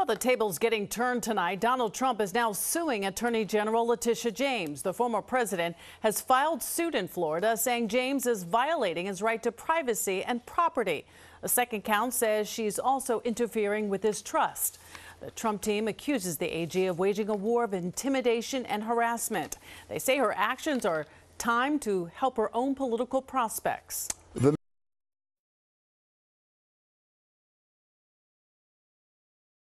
Well, the table's getting turned tonight. Donald Trump is now suing Attorney General Letitia James. The former president has filed suit in Florida saying James is violating his right to privacy and property. A second count says she's also interfering with his trust. The Trump team accuses the AG of waging a war of intimidation and harassment. They say her actions are timed to help her own political prospects.